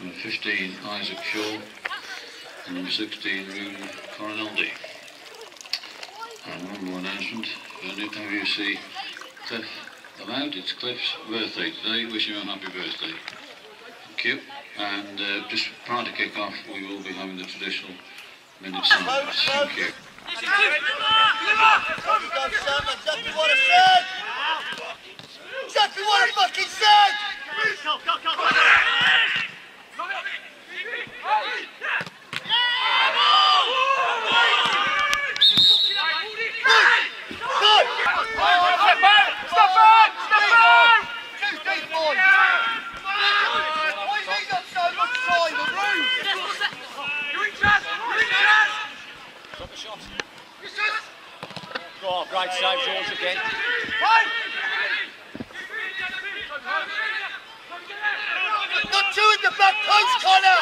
Number 15, Isaac Shaw. And number 16, Rune Coronaldi. And one more announcement. Who you see Cliff about? It's Cliff's birthday today. Wish him a happy birthday. Thank you. And uh, just prior to kick off, we will be having the traditional minute silence. Thank you. Exactly what I fucking said! Great save, George, again. Not two in the back post, Connor!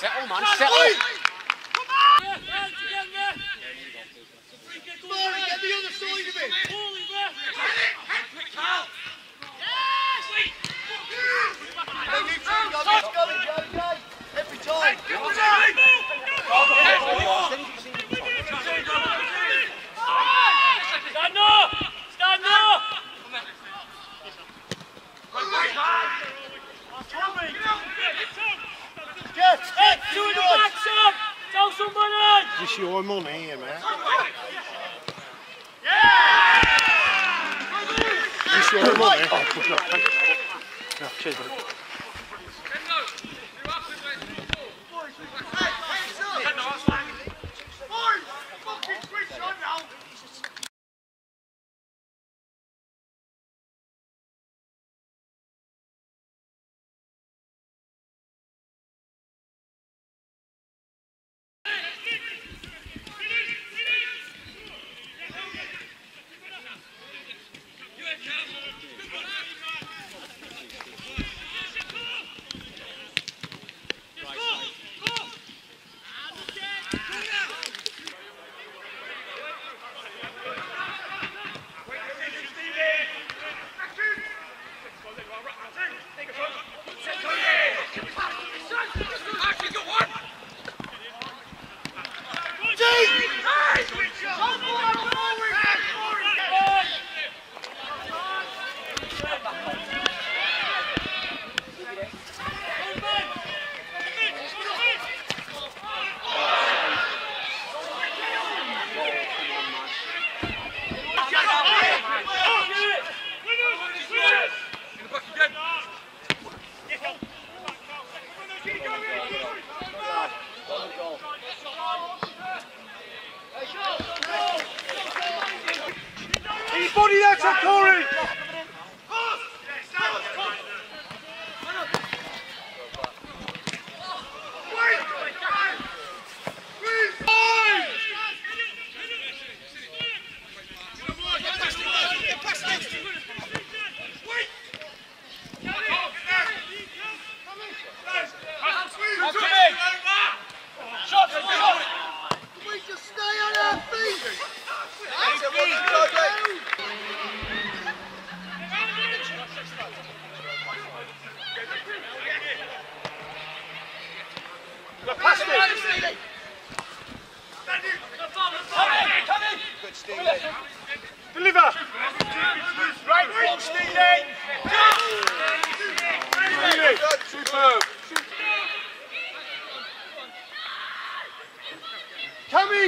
Settle, man, settle. It's your money man. It's your money. Oh, good luck. Thank you. Oh, cheers, buddy. There, Tom Corey!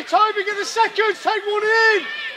Time to get the seconds, take one in!